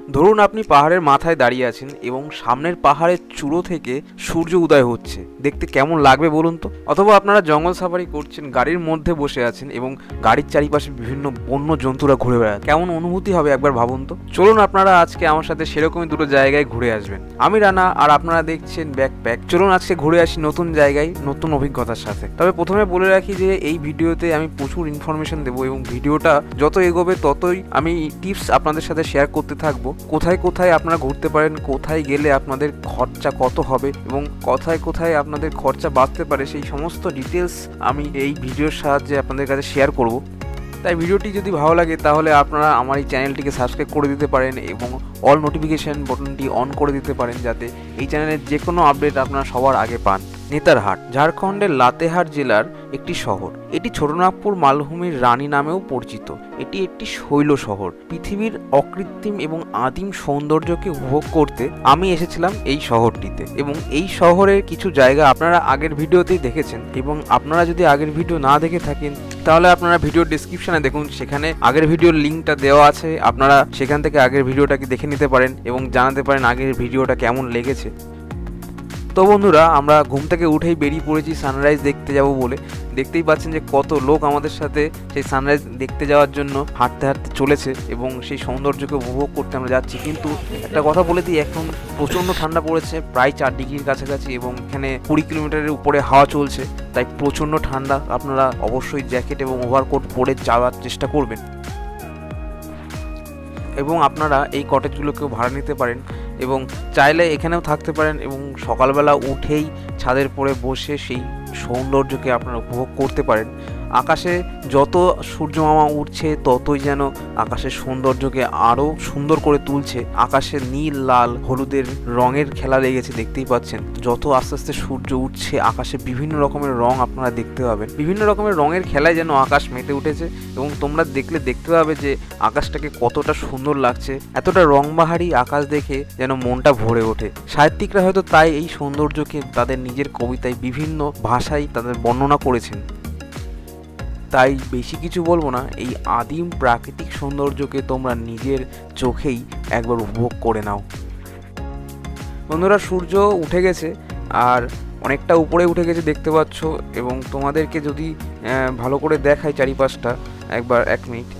ধরুন আপনি পাহাড়ের মাথায় দাঁড়িয়ে আছেন এবং সামনের পাহাড়ের চূড়ো থেকে সূর্য উদয় হচ্ছে। দেখতে কেমন লাগবে বলুন তো? অথবা আপনারা জঙ্গল সাফারি করছেন, গাড়ির মধ্যে বসে আছেন এবং গাড়ির চারিপাশে বিভিন্ন বন্য জন্তুরা ঘুরে বেড়ায়। কেমন অনুভূতি হবে একবার ভাবুন তো? চলুন আপনারা আজকে আমার সাথে সেরকমই দুটো জায়গায় ঘুরে আসবেন। আমি রানা, আর আপনারা দেখছেন ব্যাকপ্যাক। চলুন আজকে ঘুরে আসি নতুন জায়গায়, নতুন অভিজ্ঞতার সাথে। তবে প্রথমে বলে রাখি যে এই ভিডিওতে আমি প্রচুর ইনফরমেশন দেবো এবং ভিডিওটা যত এগোবে ততই আমি টিপস আপনাদের সাথে শেয়ার করতে থাকব। কোথায় কোথায় আপনারা ঘুরতে পারেন, কোথায় গেলে আপনাদের খরচা কত হবে এবং কোথায় কোথায় আপনাদের খরচা বাঁচতে পারে, সেই সমস্ত ডিটেলস আমি এই ভিডিওর সাহায্যে আপনাদের কাছে শেয়ার করব। তাই ভিডিওটি যদি ভালো লাগে, তাহলে আপনারা আমার এই চ্যানেলটিকে সাবস্ক্রাইব করে দিতে পারেন এবং অল নোটিফিকেশন বটনটি অন করে দিতে পারেন যাতে এই চ্যানেলের যে কোনো আপডেট আপনারা সবার আগে পান। নেতারহাট ঝাড়খণ্ডের লাতেহার জেলার একটি শহর। এটি ছোটনাগপুর মালভূমির রানী নামেও পরিচিত। এটি একটি শৈল শহর। পৃথিবীর অকৃত্রিম এবং আদিম সৌন্দর্যকে উপভোগ করতে আমি এসেছিলাম এই শহরটিতে। এবং এই শহরের কিছু জায়গা আপনারা আগের ভিডিওতেই দেখেছেন। এবং আপনারা যদি আগের ভিডিও না দেখে থাকেন, তাহলে আপনারা ভিডিওর ডিসক্রিপশনে দেখুন। সেখানে আগের ভিডিওর লিঙ্কটা দেওয়া আছে। আপনারা সেখান থেকে আগের ভিডিওটাকে দেখে নিতে পারেন এবং জানাতে পারেন আগের ভিডিওটা কেমন লেগেছে। তো বন্ধুরা, আমরা ঘুম থেকে উঠেই বেরিয়ে পড়েছি সানরাইজ দেখতে যাব বলে। দেখতেই পাচ্ছেন যে কত লোক আমাদের সাথে সেই সানরাইজ দেখতে যাওয়ার জন্য হাঁটতে হাঁটতে চলেছে এবং সেই সৌন্দর্যকে উপভোগ করতে আমরা যাচ্ছি। কিন্তু একটা কথা বলে দিই, এখন প্রচণ্ড ঠান্ডা পড়েছে, প্রায় চার ডিগ্রির কাছাকাছি এবং এখানে কুড়ি কিলোমিটারের উপরে হাওয়া চলছে, তাই প্রচণ্ড ঠান্ডা। আপনারা অবশ্যই জ্যাকেট এবং ওভারকোট পরে যাওয়ার চেষ্টা করবেন। এবং আপনারা এই কটেজগুলোকেও ভাড়া নিতে পারেন। এবং চাইলে এখানেও থাকতে পারেন এবং সকালবেলা উঠেই ছাদের পরে বসে সেই সৌন্দর্যকে আপনারা উপভোগ করতে পারেন। আকাশে যত সূর্য মামা উঠছে ততই যেন আকাশের সৌন্দর্যকে আরও সুন্দর করে তুলছে। আকাশে নীল, লাল, হলুদের রঙের খেলা লেগেছে, দেখতেই পাচ্ছেন। যত আস্তে আস্তে সূর্য উঠছে, আকাশে বিভিন্ন রকমের রং আপনারা দেখতে পাবেন। বিভিন্ন রকমের রঙের খেলায় যেন আকাশ মেতে উঠেছে এবং তোমরা দেখলে দেখতে পাবে যে আকাশটাকে কতটা সুন্দর লাগছে। এতটা রংবাহারি আকাশ দেখে যেন মনটা ভরে ওঠে। সাহিত্যিকরা হয়তো তাই এই সৌন্দর্যকে তাদের নিজের কবিতায় বিভিন্ন ভাষায় তাদের বর্ণনা করেছেন। তাই বেশি কিছু বলব না, এই আদিম প্রাকৃতিক সৌন্দর্যকে তোমরা নিজের চোখেই একবার উপভোগ করে নাও। বন্ধুরা, সূর্য উঠে গেছে আর অনেকটা উপরে উঠে গেছে দেখতে পাচ্ছ এবং তোমাদেরকে যদি ভালো করে দেখায় চারিপাশটা একবার এক মিনিট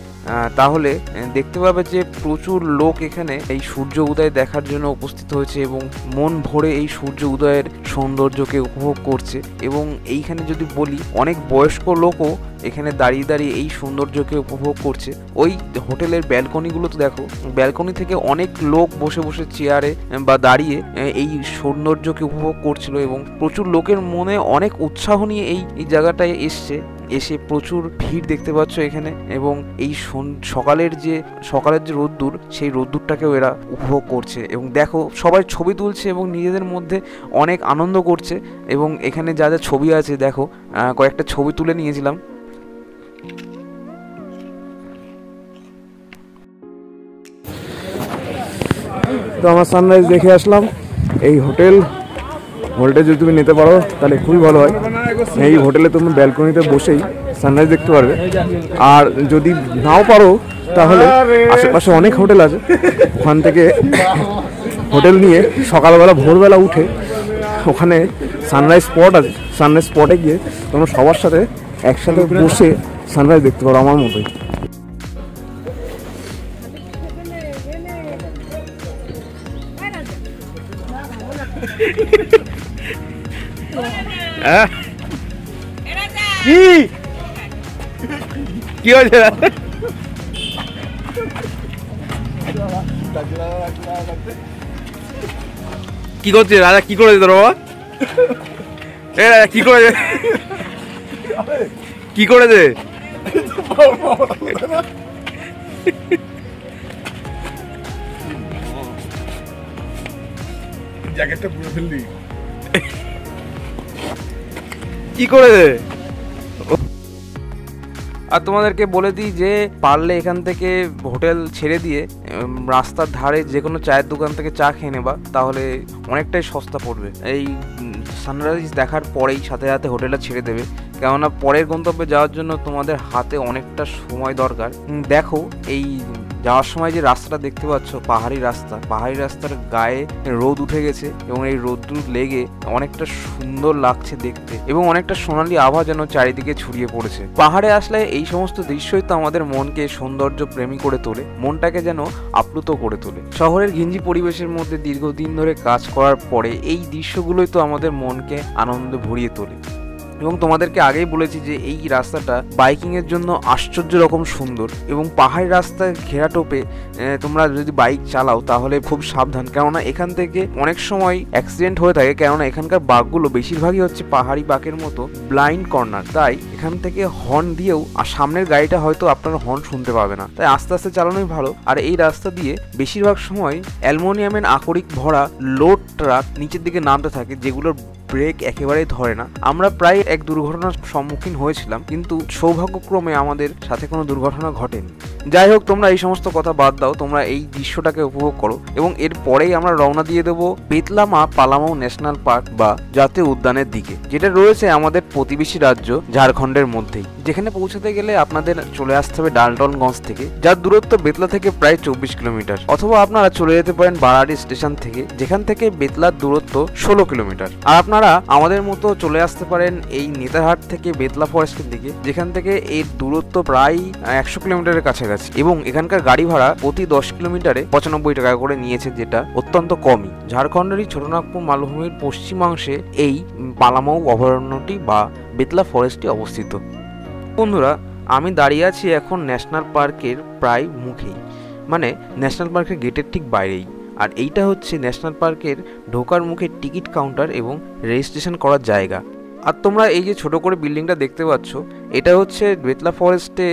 তাহলে দেখতে পাবে যে প্রচুর লোক এখানে এই সূর্য উদয় দেখার জন্য উপস্থিত হয়েছে এবং মন ভরে এই সূর্য উদয়ের সৌন্দর্যকে উপভোগ করছে এবং এইখানে যদি বলি, অনেক বয়স্ক লোকও এখানে দাঁড়িয়ে দাঁড়িয়ে এই সৌন্দর্যকে উপভোগ করছে। ওই হোটেলের ব্যালকনিগুলো তো দেখো, ব্যালকনি থেকে অনেক লোক বসে বসে চেয়ারে বা দাঁড়িয়ে এই সৌন্দর্যকে উপভোগ করছিল এবং প্রচুর লোকের মনে অনেক উৎসাহ নিয়ে এই এই জায়গাটায় এসছে। এসে প্রচুর ভিড় দেখতে পাচ্ছ এখানে এবং এই সকালের যে সকালের যে রোদ্দুর, সেই রোদ্দুরটাকেও এরা উপভোগ করছে এবং দেখো, সবাই ছবি তুলছে এবং নিজেদের মধ্যে অনেক আনন্দ করছে এবং এখানে যা যা ছবি আছে দেখো কয়েকটা ছবি তুলে নিয়েছিলাম। তো আমার সানরাইজ দেখে আসলাম। এই হোটেল, হোটেলটা যদি তুমি নিতে পারো, তাহলে খুবই ভালো হয়। এই হোটেলে তুমি ব্যালকনিতে বসেই সানরাইজ দেখতে পারবে। আর যদি নাও পারো, তাহলে আশেপাশে অনেক হোটেল আছে। ওখান থেকে হোটেল নিয়ে সকালবেলা, ভোরবেলা উঠে ওখানে সানরাইজ স্পট আছে। সানরাইজ স্পটে গিয়ে তোমরা সবার সাথে একসাথে বসে সানরাইজ দেখতে পারো আমার মতোই। কি হয়েছে? কি করছে রাজা? কি করেছে তোর বাবা? এ রাজা, কি করেছে? কি করেছে? জ্যাকেটটা পুরো ফেললি। কি করেছে আর তোমাদেরকে বলে দিই যে পারলে এখান থেকে হোটেল ছেড়ে দিয়ে রাস্তার ধারে যে কোনো চায়ের দোকান থেকে চা খেয়ে নেবা, তাহলে অনেকটাই সস্তা পড়বে। এই সানরাইজ দেখার পরেই সাথে সাথে হোটেলটা ছেড়ে দেবে। কেননা পরের গন্তব্যে যাওয়ার জন্য তোমাদের হাতে অনেকটা সময় দরকার। দেখো, এই যাওয়ার সময় যে রাস্তাটা দেখতে পাচ্ছ, পাহাড়ি রাস্তা, পাহাড়ি রাস্তার গায়ে রোদ উঠে গেছে এবং এই রোদ্দুর লেগে অনেকটা সুন্দর লাগছে দেখতে এবং অনেকটা সোনালি আভা যেন চারিদিকে ছড়িয়ে পড়েছে। পাহাড়ে আসলে এই সমস্ত দৃশ্যই তো আমাদের মনকে সৌন্দর্য প্রেমী করে তোলে, মনটাকে যেন আপ্লুত করে তোলে। শহরের ঘিঞ্জি পরিবেশের মধ্যে দীর্ঘদিন ধরে কাজ করার পরে এই দৃশ্যগুলোই তো আমাদের মনকে আনন্দে ভরিয়ে তোলে। এবং তোমাদেরকে আগেই বলেছি যে এই রাস্তাটা বাইকিং এর জন্য আশ্চর্য রকম সুন্দর এবং পাহাড়ি রাস্তায় ঘেরা টোপে তোমরা যদি বাইক চালাও তাহলে খুব সাবধান। কেননা এখান থেকে অনেক সময় অ্যাক্সিডেন্ট হয়ে থাকে, কেননা এখানকার বাঘগুলো বেশিরভাগই হচ্ছে পাহাড়ি বাঘের মতো ব্লাইন্ড কর্নার তাই এখান থেকে হর্ন দিয়েও আর সামনের গাড়িটা হয়তো আপনার হর্ন শুনতে পাবে না। তাই আস্তে আস্তে চালানোই ভালো। আর এই রাস্তা দিয়ে বেশিরভাগ সময় অ্যালমোনিয়ামের আকরিক ভরা লোড ট্রাক নিচের দিকে নামতে থাকে, যেগুলোর ব্রেক একেবারেই ধরে না। আমরা প্রায় এক দুর্ঘটনার সম্মুখীন হয়েছিলাম, কিন্তু সৌভাগ্যক্রমে আমাদের সাথে কোনো দুর্ঘটনা ঘটেনি। যাই হোক, তোমরা এই সমস্ত কথা বাদ দাও, তোমরা এই দৃশ্যটাকে উপভোগ করো এবং এরপরেই আমরা রওনা দিয়ে দেবো বেতলামা পালামাও ন্যাশনাল পার্ক বা জাতীয় উদ্যানের দিকে, যেটা রয়েছে আমাদের প্রতিবেশী রাজ্য ঝাড়খণ্ডের মধ্যেই। যেখানে পৌঁছাতে গেলে আপনাদের চলে আসতে হবে ডালটনগঞ্জ থেকে, যার দূরত্ব বেতলা থেকে প্রায় চব্বিশ কিলোমিটার। অথবা আপনারা চলে যেতে পারেন বারাড়ি স্টেশন থেকে, যেখান থেকে বেতলার দূরত্ব ষোলো কিলোমিটার। আর আপনারা আমাদের মতো চলে আসতে পারেন এই নেতারহাট থেকে বেতলা ফরেস্টের দিকে, যেখান থেকে এর দূরত্ব প্রায় একশো কিলোমিটারের কাছাকাছি। এবং এখানকার গাড়ি ভাড়া প্রতি দশ কিলোমিটারে পঁচানব্বই টাকা করে নিয়েছে, যেটা অত্যন্ত কমই। ঝাড়খণ্ডেরই ছোটনাগপুর মালভূমির পশ্চিমাংশে এই পালামৌ অভয়ারণ্যটি বা বেতলা ফরেস্টটি অবস্থিত। বন্ধুরা, আমি দাঁড়িয়ে আছি এখন ন্যাশনাল পার্কের প্রায় মুখেই। মানে ন্যাশনাল পার্কের গেটের ঠিক বাইরেই। আর এইটা হচ্ছে ন্যাশনাল পার্কের ঢোকার মুখে টিকিট কাউন্টার এবং রেজিস্ট্রেশন করার জায়গা। আর তোমরা এই যে ছোট করে বিল্ডিংটা দেখতে পাচ্ছ, এটা হচ্ছে বেতলা ফরেস্টে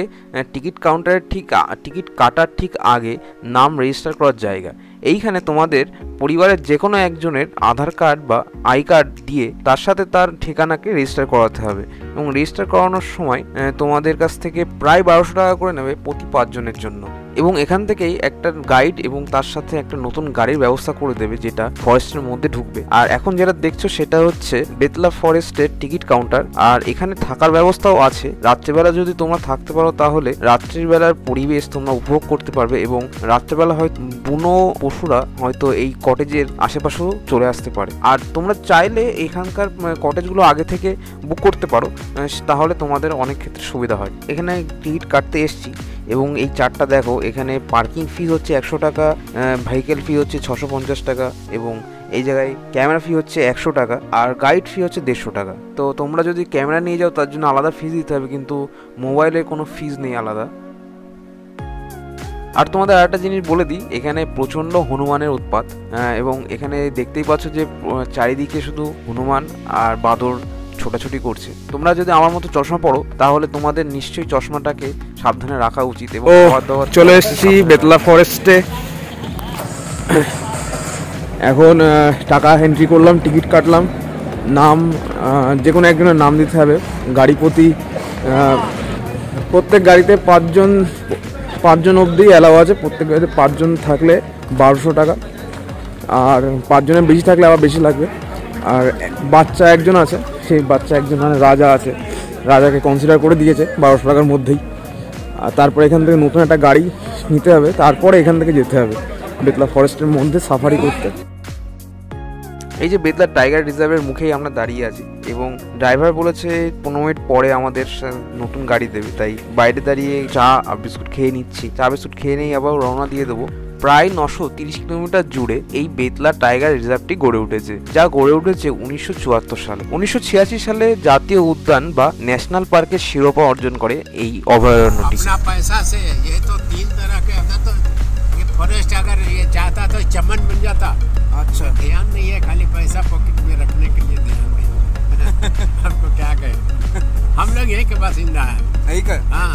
টিকিট কাউন্টারের ঠিক টিকিট কাটার ঠিক আগে নাম রেজিস্টার করার জায়গা। এইখানে তোমাদের পরিবারের যে কোনো একজনের আধার কার্ড বা আই কার্ড দিয়ে তার সাথে তার ঠিকানাকে রেজিস্টার করাতে হবে। এবং রেজিস্টার করানোর সময় তোমাদের কাছ থেকে প্রায় বারোশো টাকা করে নেবে প্রতি পাঁচজনের জন্য। এবং এখান থেকেই একটা গাইড এবং তার সাথে একটা নতুন গাড়ির ব্যবস্থা করে দেবে যেটা ফরেস্টের মধ্যে ঢুকবে। আর এখন যেটা দেখছ সেটা হচ্ছে বেতলা ফরেস্টের টিকিট কাউন্টার আর এখানে থাকার ব্যবস্থাও আছে। রাত্রেবেলা যদি তোমরা থাকতে পারো তাহলে রাত্রির বেলার পরিবেশ তোমরা উপভোগ করতে পারবে এবং রাত্রেবেলা হয়তো বুনো পশুরা হয়তো এই কটেজের আশেপাশেও চলে আসতে পারে। আর তোমরা চাইলে এখানকার কটেজগুলো আগে থেকে বুক করতে পারো। তাহলে তোমাদের অনেক ক্ষেত্রে সুবিধা হয়। এখানে টিকিট কাটতে এসছি। এবং এই চারটা দেখো, এখানে পার্কিং ফি হচ্ছে একশো টাকা ভেহিকেল ফি হচ্ছে ছশো পঞ্চাশ টাকা এবং এই জায়গায় ক্যামেরা ফি হচ্ছে একশো টাকা আর গাইড ফি হচ্ছে দেড়শো টাকা। তো তোমরা যদি ক্যামেরা নিয়ে যাও, তার জন্য আলাদা ফিজ দিতে হবে কিন্তু মোবাইলের কোনো ফিজ নেই আলাদা। আর তোমাদের আরেকটা জিনিস বলে দিই, এখানে প্রচণ্ড হনুমানের উৎপাত এবং এখানে দেখতেই পাচ্ছ যে চারিদিকে শুধু হনুমান আর বাদর ছোটাছুটি করছে। তোমরা যদি আমার মতো চশমা পড়ো তাহলে তোমাদের নিশ্চয়ই চশমাটাকে সাবধানে রাখা উচিত এবং চলে এসেছি বেতলা ফরেস্টে এখন টাকা এন্ট্রি করলাম টিকিট কাটলাম। নাম যে কোনো একজনের নাম দিতে হবে। গাড়ি প্রতি প্রত্যেক গাড়িতে পাঁচজন পাঁচজন অবধি অ্যালাউ আছে। প্রত্যেক গাড়িতে পাঁচজন থাকলে বারোশো টাকা। আর পাঁচজনের বেশি থাকলে আবার বেশি লাগবে। আর বাচ্চা একজন আছে, সেই বাচ্চা একজন মানে রাজা আছে। রাজাকে কনসিডার করে দিয়েছে বারোশো টাকার মধ্যেই। আর তারপরে এখান থেকে নতুন একটা গাড়ি নিতে হবে, তারপরে এখান থেকে যেতে হবে। বেতলা ফরেস্টের মধ্যে সাফারি করতে। এই যে বেতলা টাইগার রিজার্ভের মুখেই আমরা দাঁড়িয়ে আছি, এবং ড্রাইভার বলেছে পনেরো মিনিট পরে আমাদের নতুন গাড়ি দেবে, তাই বাইরে দাঁড়িয়ে চা বিস্কুট খেয়ে নিচ্ছি। চা, বিস্কুট খেয়ে নিয়ে আবার রওনা দিয়ে দেবো। প্রায় নশো তিরিশ কিলোমিটার জুড়ে এই বেতলা টাইগার রিজার্ভটি গড়ে উঠেছে যা গড়ে উঠেছে উনিশশো চুয়াত্তর সালে উনিশশো ছিয়াশি সালে জাতীয় উদ্যান বা ন্যাশনাল পার্কের শিরোপা অর্জন করে এই অভয়ারণ্যটি अपना पैसा से ये तो तीन तरह के अगर तो ये फॉरेस्ट अगर ये चाहता तो चमन बन जाता আচ্ছা ध्यान नहीं है खाली पैसा पॉकेट में रखने के लिए ध्यान नहीं हमको क्या कहे हम लोग यहीं के बासिंदा है এই हाँ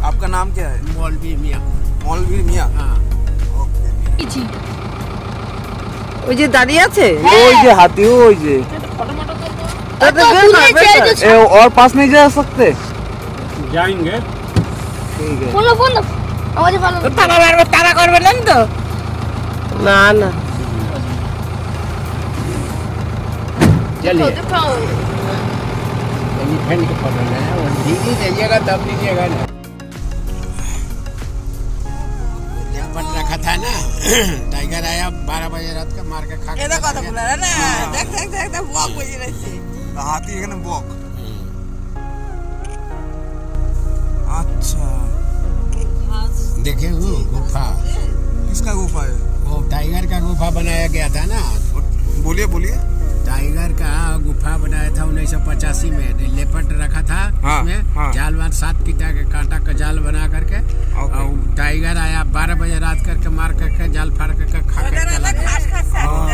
आपका नाम क्या है मौलवी मियाँ मौलवी मियाँ हाँ ওই যে দাঁড়িয়ে আছে ওই যে হাতি ওই যে তাতে বের কর, বের কর। ए, और पास नहीं जा सकते जाएंगे ठीक है ফোন ফোন আমাদের ভালো ও তারা মারবে তারা করবে না তো না না चलिए দেখাও एलिफेंट के पकड़ है वो धीरे जाइएगा तब लीजिएगा ना टाइगर आया बारह बजे रात का मार के खा के देखो तो बोला ना। हाँ। देख देख देख देख वॉक बजे रहती हाथी है ना वॉक हम्म। अच्छा। देखे वो गुफा? किसका गुफा है? वो टाइगर का गुफा बनाया गया था ना। बोलिए बोलिए। टाइगर का गुफा बनाया था उन्नीस सौ पचासी में। लेपट रखा था हाँ, उसमें। हाँ। जाल वाल सात कीटा के कांटा का जाल बना करके। और टाइगर आया बारह बजे रात करके मार करके जाल फाड़ करके खा कर अलग हाँ,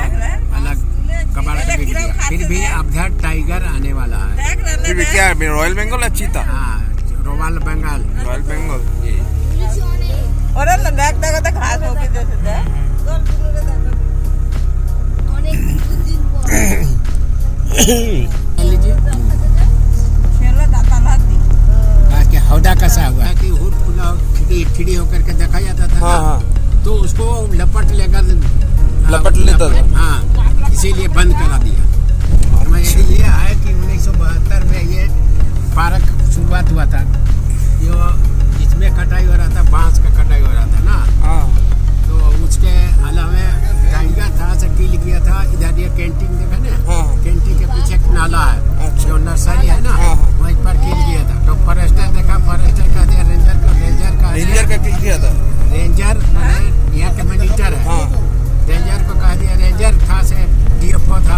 कबाड़ कर फिर भी अब घर टाइगर आने वाला है। फिर क्या रॉयल बंगाल अच्छी था? हाँ रॉयल बंगाल रॉयल बंगाल और लड़ाक दागा तक खास हो गई जैसे हौदा कसा हुआ? कि हुड खुला खिड़ी होकर के देखा जाता था हाँ हाँ। तो उसको लपट लेकर लपट लेता था। हाँ इसीलिए बंद करा दिया। और मैं ये है कि उन्नीस सौ बहत्तर में ये पार्क शुरुआत हुआ था। जो इसमें कटाई हो रहा था बाँस का कटाई हो रहा था ना। हाँ। तो उसके अलावा टाइगर का किस दिया किया था? रेंजर माने यहाँ के मॉनिटर है। हाँ। रेंजर को कह दिया रेंजर था से डीएफओ था?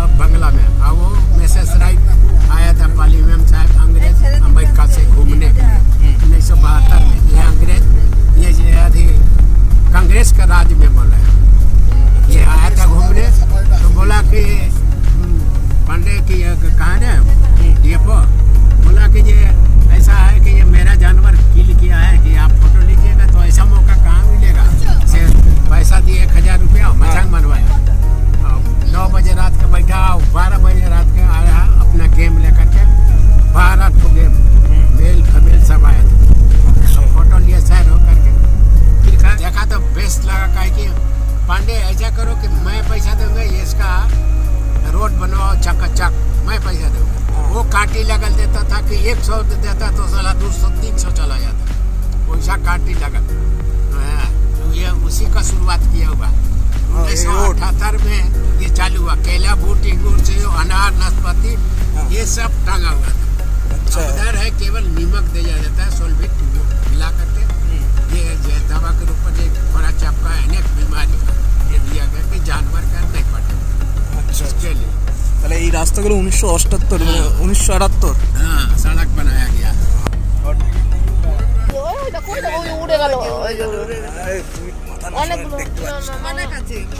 রাস্তাগুলো উনিশশো অষ্টাত্তর মানে উনিশশো আটাত্তর। হ্যাঁ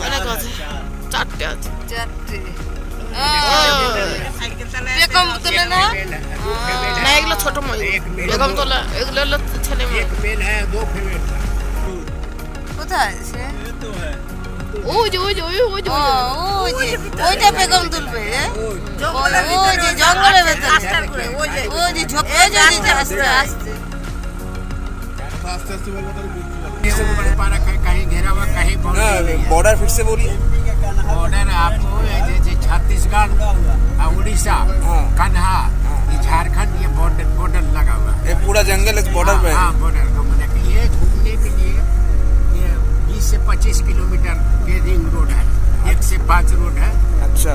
অনেক আছে চারটে আছে চারটে এগুলো ছোট তোলা এগুলো ছেলে মেয়ে কোথায় সে? তো হ্যাঁ। ওই যে ওই ওই যে ও ওই যে। ওই যে ওইটা বেগম তুলবে এ? ওই ওই যে জঙ্গলের ভেতরে ওই যে ওই যে ঝোপ এই যে ওই যে আস্তে আস্তে बड़े पार्क है कहीं घेरा हुआ कहीं बाउंड्री नहीं है। बॉर्डर फिर से बोलिए बॉर्डर आपको ये जैसे छत्तीसगढ़ और उड़ीसा हाँ। कन्हा ये झारखंड ये बॉर्डर बॉर्डर लगा हुआ है ये पूरा जंगल इस बॉर्डर पे है हाँ बॉर्डर 20 से 25 किलोमीटर के रिंग रोड है एक से पाँच रोड है अच्छा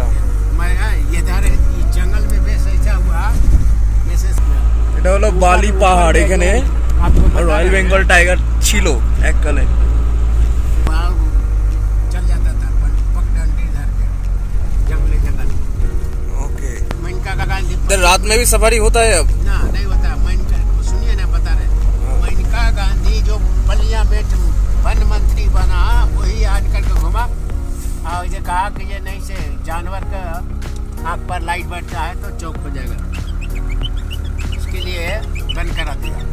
मैं ये इधर ये जंगल में बेस ऐसा हुआ जैसे এটা হলো বালি পাহাড় এখানে आपको पता রয়্যাল है, বেঙ্গল টাইগার ছিল এককালে वहाँ चल जाता था पक- पगडंडी इधर के जंगले जंगल ओके मनका का गांधी इधर रात में भी सफारी होता है अब ना नहीं होता मनका सुनिए ना बता रहे मनका गांधी जो बलिया में जो वन मंत्री बना वही आज कल के घुमा। और ये कहा कि ये नहीं से जानवर का आँख पर लाइट बढ़ता है तो चौक हो जाएगा। उसके लिए बंद करा दिया।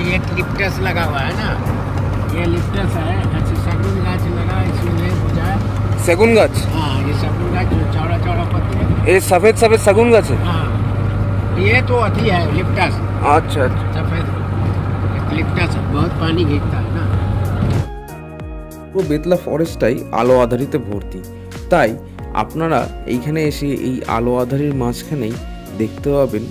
ये लिप्टस लगा हुआ है ना? ये लिप्टस है अच्छा सगुन गाछ लगा इसमें नहीं बुझा सगुन गाछ? हाँ। पत्ते এই সফেদ সফেদ সেগুন গাছ हाँ ये तो अथी है लिप्टस আচ্ছা আচ্ছা सफेद एक लिप्टस है बहुत पानी घींचता है ना পুরো বেতলা ফরেস্টটাই আলো আধারিতে ভর্তি তাই আপনারা এইখানে এসে এই আলো আধারের মাঝখানেই দেখতে পাবেন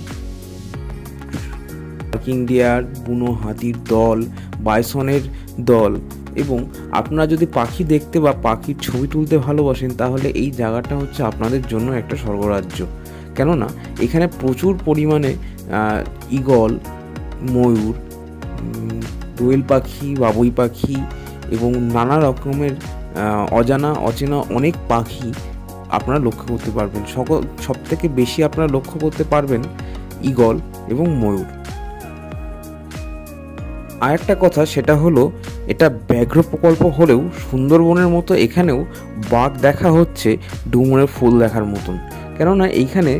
পার্কিং ডিয়ার বুনো হাতির দল বাইসনের দল এবং আপনারা যদি পাখি দেখতে বা পাখির ছবি তুলতে ভালোবাসেন, তাহলে এই জায়গাটা হচ্ছে আপনাদের জন্য একটা স্বর্গরাজ্য। কেননা, এখানে প্রচুর পরিমাণে ঈগল, ময়ূর দোয়েল পাখি, বাবুই পাখি এবং নানা রকমের অজানা, অচেনা অনেক পাখি আপনারা লক্ষ্য করতে পারবেন। সকল সব থেকে বেশি আপনারা লক্ষ্য করতে পারবেন ঈগল এবং ময়ূর। আর একটা কথা, সেটা হলো এটা ব্যাঘ্র প্রকল্প হলেও সুন্দরবনের মতো এখানেও বাঘ দেখা হচ্ছে ডুমুরের ফুল দেখার মতন। কেননা এইখানে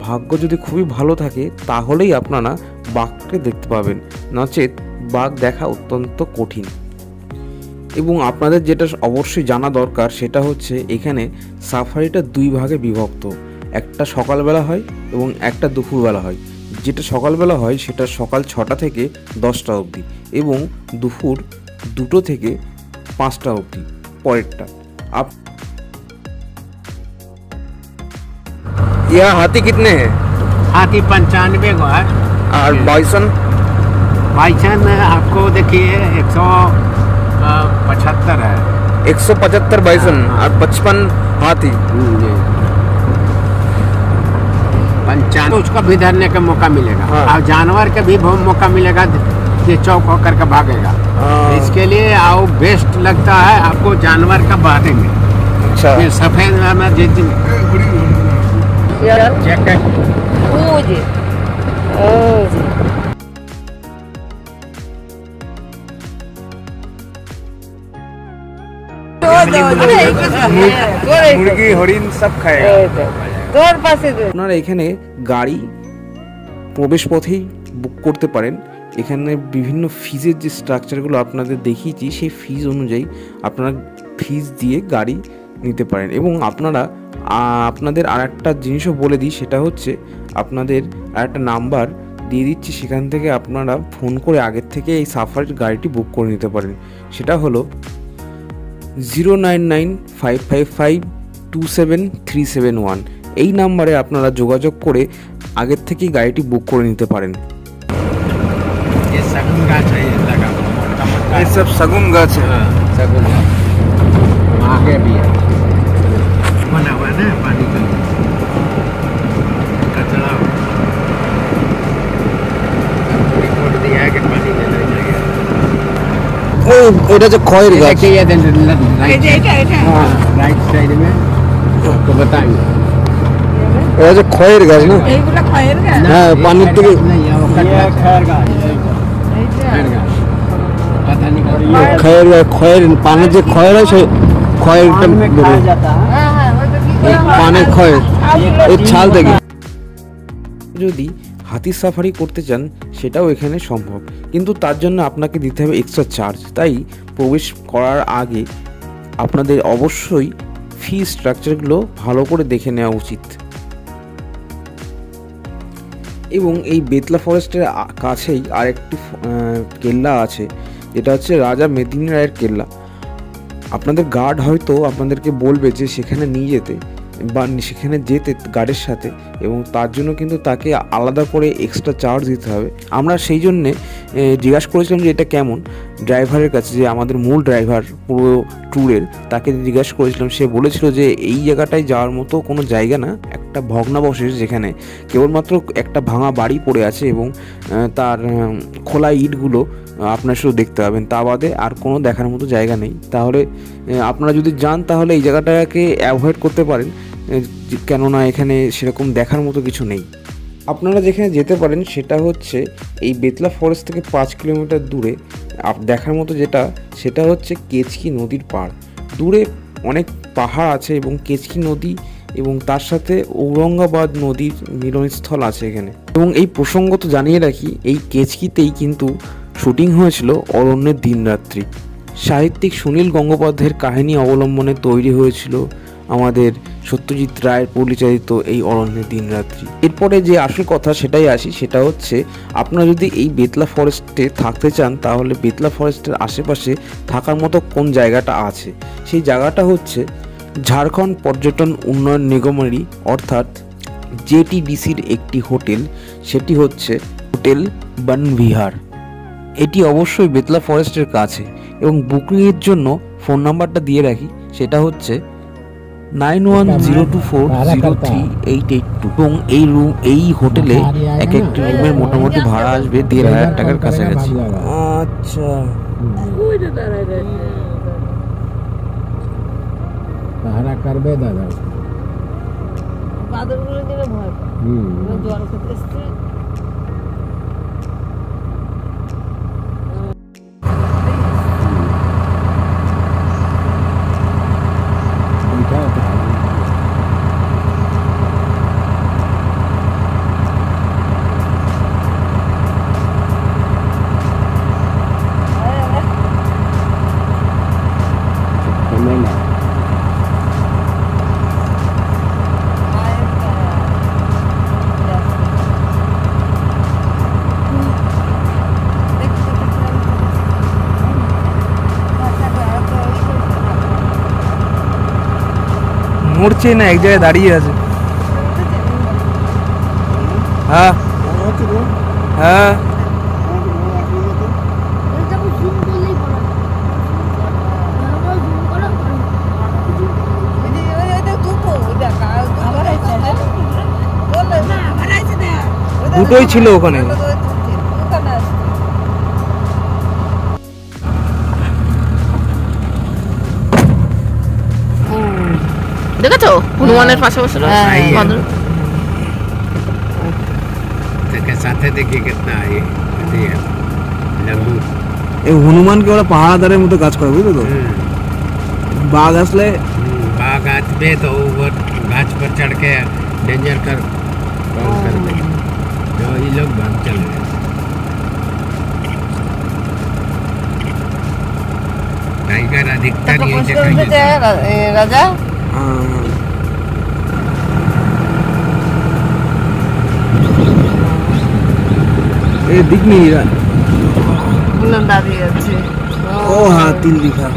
ভাগ্য যদি খুবই ভালো থাকে, তাহলেই আপনারা বাঘকে দেখতে পাবেন। নচেত বাঘ দেখা অত্যন্ত কঠিন। এবং আপনাদের যেটা অবশ্যই জানা দরকার, সেটা হচ্ছে এখানে সাফারিটা দুই ভাগে বিভক্ত। একটা সকালবেলা হয় এবং একটা দুপুরবেলা হয়। যেটা সকালবেলা হয়, সেটা সকাল ছটা থেকে দশটা অবধি। এবং দুপুর দুটো থেকে পাঁচটা অবধি পরেরটা আপ ইয়া হাতি কিতনে হ্যাঁ हाथी पंचानवे को है আর বাইসন बाईचन आपको देखिए एक सौ पचहत्तर है एक सौ पचहत्तर बाइसन और पचपन हाथी पंचानवे उसको भी धरने का मौका मिलेगा हाँ। और जानवर के भी बहुत मौका मिलेगा ये चौक होकर के भागेगा हाँ। इसके लिए आओ बेस्ट लगता है आपको जानवर का बारे में अच्छा फिर सफेद में जिस दिन जैकेट ওই যে ওই যে मुर्गी हरिण सब खाएगा তোর পাশে আপনারা এখানে গাড়ি প্রবেশ পথেই বুক করতে পারেন এখানে বিভিন্ন ফিজের যে স্ট্রাকচারগুলো আপনাদের দেখিয়েছি, সেই ফিজ অনুযায়ী আপনারা ফিজ দিয়ে গাড়ি নিতে পারেন। এবং আপনারা আপনাদের আর একটা জিনিসও বলে দিই, সেটা হচ্ছে আপনাদের আর একটা নাম্বার দিয়ে দিচ্ছি, সেখান থেকে আপনারা ফোন করে আগের থেকে এই সাফারির গাড়িটি বুক করে নিতে পারেন। সেটা হলো zero nine nine five five five two seven three seven one এই নাম্বারে আপনারা যোগাযোগ করে আগের থেকেই গাড়িটি বুক করে নিতে পারেন। सगुन गाछ है ये लगा हुआ, मोटा मोटा ये सब सगुन गाछ है हाँ, सगुन गाछ। आगे भी है बना हुआ है ना पानी का कचरा रिपोर्ट दिया है कि पानी में नहीं लगेगा ও এটা যে খয়ের গাছ देखिए ये दिन राइट हाँ राइट साइड में आपको बताएंगे এটা যে খয়ের গাছ না এইগুলা খয়ের গাছ হ্যাঁ ये পানির खैर থেকে गाछ नहीं है वो खैर खैर गाछ खैर गाछ पता नहीं कौन- খয়ের গাছ খয়ের পানির যে খয়ের হয় সেই খয়েরটা বেরোয় হ্যাঁ হ্যাঁ ওই তো কি এই পানের খয়ের এর ছাল থেকে যদি হাতির সাফারি করতে চান সেটাও এখানে সম্ভব কিন্তু তার জন্য আপনাকে দিতে হবে এক্সট্রা চার্জ তাই প্রবেশ করার আগে আপনাদের অবশ্যই ফি স্ট্রাকচারগুলো ভালো করে দেখে নেওয়া উচিত এবং এই বেতলা ফরেস্টের কাছেই আরেকটি কেল্লা আছে। যেটা হচ্ছে রাজা মেদিনী রায়ের কেল্লা। আপনাদের গার্ড হয়তো আপনাদেরকে বলবে যে সেখানে নিয়ে যেতে। বা সেখানে যেতে গার্ডের সাথে এবং তার জন্য কিন্তু তাকে আলাদা করে এক্সট্রা চার্জ দিতে হবে। আমরা সেই জন্যে জিজ্ঞাসা করেছিলাম যে এটা কেমন? ড্রাইভারের কাছে যে আমাদের মূল ড্রাইভার পুরো ট্যুরের তাকে জিজ্ঞাসা করেছিলাম। সে বলেছিল যে এই জায়গাটায় যাওয়ার মতো কোনো জায়গা না, একটা ভগ্নাবশেষ যেখানে কেবলমাত্র একটা ভাঙা বাড়ি পড়ে আছে এবং তার খোলা ইটগুলো আপনার শুধু দেখতে পাবেন। তা বাদে আর কোনো দেখার মতো জায়গা নেই। তাহলে আপনারা যদি যান, তাহলে এই জায়গাটাকে অ্যাভয়েড করতে পারেন। কেননা এখানে সেরকম দেখার মতো কিছু নেই। আপনারা যেখানে যেতে পারেন, সেটা হচ্ছে এই বেতলা ফরেস্ট থেকে পাঁচ কিলোমিটার দূরে। দেখার মতো যেটা, সেটা হচ্ছে কেচকি নদীর পাড়। দূরে অনেক পাহাড় আছে এবং কেচকি নদী এবং তার সাথে ঔরঙ্গাবাদ নদীর মিলনস্থল আছে এখানে। এবং এই প্রসঙ্গত জানিয়ে রাখি, এই কেচকিতেই কিন্তু শুটিং হয়েছিল অরণ্যের দিনরাত্রি। সাহিত্যিক সুনীল গঙ্গোপাধ্যায়ের কাহিনী অবলম্বনে তৈরি হয়েছিল আমাদের সত্যজিৎ রায়ের পরিচালিত এই অরণ্যের দিনরাত্রি। এরপরে যে আসল কথা সেটাই আসি, সেটা হচ্ছে আপনারা যদি এই বেতলা ফরেস্টে থাকতে চান, তাহলে বেতলা ফরেস্টের আশেপাশে থাকার মতো কোন জায়গাটা আছে? সেই জায়গাটা হচ্ছে ঝাড়খণ্ড পর্যটন উন্নয়ন নিগমেরই, অর্থাৎ জেটিডিসির একটি হোটেল, সেটি হচ্ছে হোটেল বনবিহার। এটি অবশ্যই বেতলা ফরেস্টের কাছে এবং বুকিংয়ের জন্য ফোন নাম্বারটা দিয়ে রাখি সেটা হচ্ছে nine one zero two four zero three eight eight two. এবং এই রুম এই হোটেলে এক একটি রুমের মোটামুটি ভাড়া আসবে দেড় হাজার টাকার কাছাকাছি। আচ্ছা। করবে দাদা। বাদরগুলো দিলে ভয় হুম। জ্বর মরছে না এক জায়গায় দাঁড়িয়ে আছে। হ্যাঁ। হ্যাঁ। দুটোই ছিল ওখানে। দেখেছো হনুমানের পাশে বসে রয়েছে। হ্যাঁ, হ্যাঁ। বাঁদর। के साथ देखिए कितना ये अथी है लंगूर এই হনুমানকে ওরা পাহাড়াদারের মতো কাজ করে বুঝলো তো বাঘ আসলে बाघ हाथ में तो वो गाछ पर चढ़ के डेंजर कर कॉल कर दे जो ये लोग भाग चले गए टाइगर अधिकतर তাকে यही পুরস্কার दिखाई দিতে देता है। এ, রাজা আহ, এই দিক নেই গুলো দাঁড়িয়ে আছে ও হ্যাঁ তিল দিঘা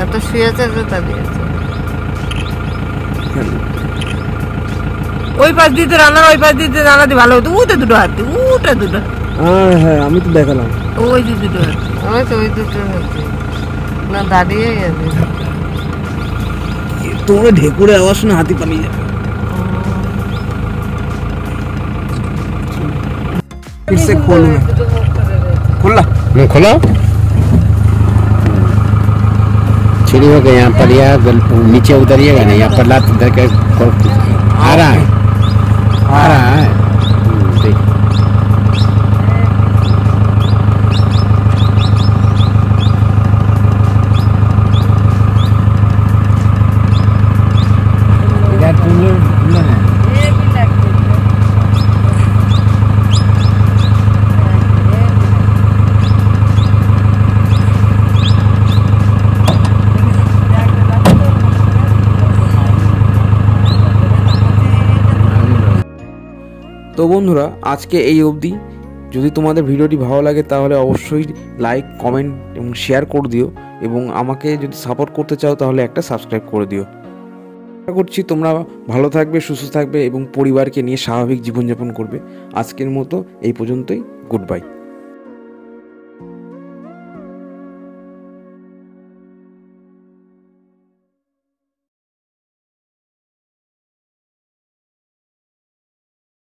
এত শুয়েছে যে দাঁড়িয়ে আছে ওই পাশ দিতে রান্নার ওই পাশ দিতে রান্না দিয়ে ভালো হতো উঠে দুটো হাতি উঠে দুটো হ্যাঁ হ্যাঁ আমি তো দেখালাম ওই যে দুটো হাতি ওই তো ওই দুটো হাতি না দাঁড়িয়েই আছে তোমরা ঢেকুরে আওয়াজ শুনে হাতি পালিয়ে যাবে फिर से खोलूँगा खुला। खुला। शुरू हो गया यहाँ पर या नीचे उतरिएगा ना, यहाँ पर लात उधर के आ रहा है। आ रहा है। বন্ধুরা, আজকে এই অবধি। যদি তোমাদের ভিডিওটি ভালো লাগে, তাহলে অবশ্যই লাইক কমেন্ট এবং শেয়ার করে দিও এবং আমাকে যদি সাপোর্ট করতে চাও, তাহলে একটা সাবস্ক্রাইব করে দিও। আশা করছি তোমরা ভালো থাকবে, সুস্থ থাকবে এবং পরিবারকে নিয়ে স্বাভাবিক জীবনযাপন করবে। আজকের মতো এই পর্যন্তই গুড বাই